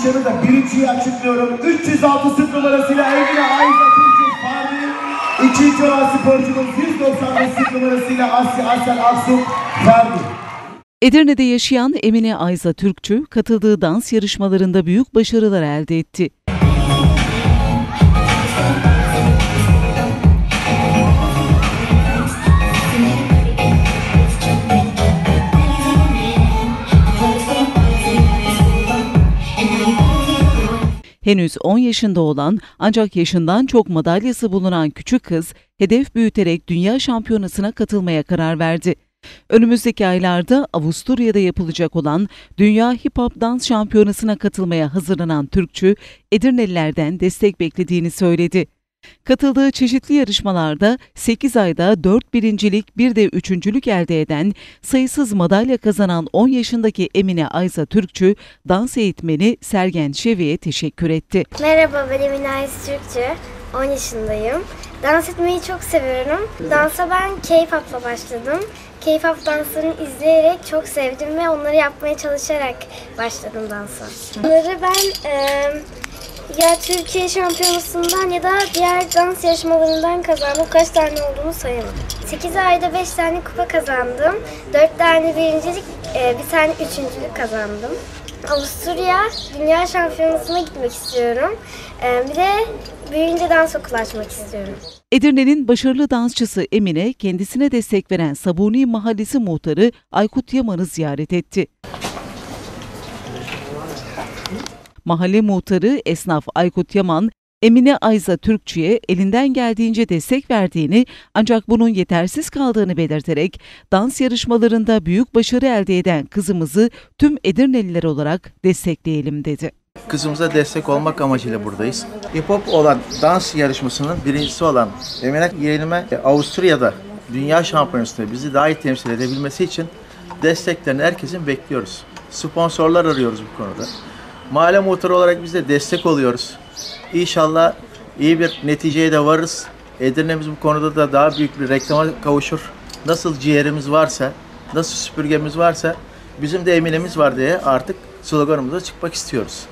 alkışları da birinciyi açıklıyorum. 306 sırt numarasıyla Emine Ayza Türkçe Ferdi. İkinci olan sporcumuz 195 sırt numarasıyla Asya Asel Aksu Ferdi. Edirne'de yaşayan Emine Ayza Türkçü katıldığı dans yarışmalarında büyük başarılar elde etti. Henüz 10 yaşında olan ancak yaşından çok madalyası bulunan küçük kız hedef büyüterek dünya şampiyonasına katılmaya karar verdi. Önümüzdeki aylarda Avusturya'da yapılacak olan Dünya Hip Hop Dans Şampiyonası'na katılmaya hazırlanan Türkçü, Edirnelilerden destek beklediğini söyledi. Katıldığı çeşitli yarışmalarda 8 ayda 4 birincilik bir de üçüncülük elde eden, sayısız madalya kazanan 10 yaşındaki Emine Ayza Türkçü, dans eğitmeni Sergen Şevi'ye teşekkür etti. Merhaba ben Emine Ayız Türkçü. 10 yaşındayım. Dans etmeyi çok seviyorum. Dansa ben K-pop'la başladım. K-pop danslarını izleyerek çok sevdim ve onları yapmaya çalışarak başladım dansa. Bunları ben eee, ya Türkiye şampiyonasından ya da diğer dans yarışmalarından kazandım. Kaç tane olduğunu sayamadım. 8 ayda 5 tane kupa kazandım. 4 tane birincilik, eee, bir tane üçüncülük kazandım. Avusturya Dünya Şampiyonası'na gitmek istiyorum. Ee, bir de büyüyünce dans okulu açmak istiyorum. Edirne'nin başarılı dansçısı Emine, kendisine destek veren Sabuni Mahallesi muhtarı Aykut Yaman'ı ziyaret etti. Mahalle muhtarı esnaf Aykut Yaman, Emine Ayza Türkçü'ye elinden geldiğince destek verdiğini ancak bunun yetersiz kaldığını belirterek dans yarışmalarında büyük başarı elde eden kızımızı tüm Edirneliler olarak destekleyelim dedi. Kızımıza destek olmak amacıyla buradayız. Hip hop olan dans yarışmasının birincisi olan Emine yeğenime e, Avusturya'da dünya şampiyonasında bizi daha iyi temsil edebilmesi için desteklerini herkesin bekliyoruz. Sponsorlar arıyoruz bu konuda. Mahalle muhtarı olarak biz de destek oluyoruz. İnşallah iyi bir neticeye de varırız. Edirne'miz bu konuda da daha büyük bir reklama kavuşur. Nasıl ciğerimiz varsa, nasıl süpürgemiz varsa bizim de eminemiz var diye artık sloganımıza çıkmak istiyoruz.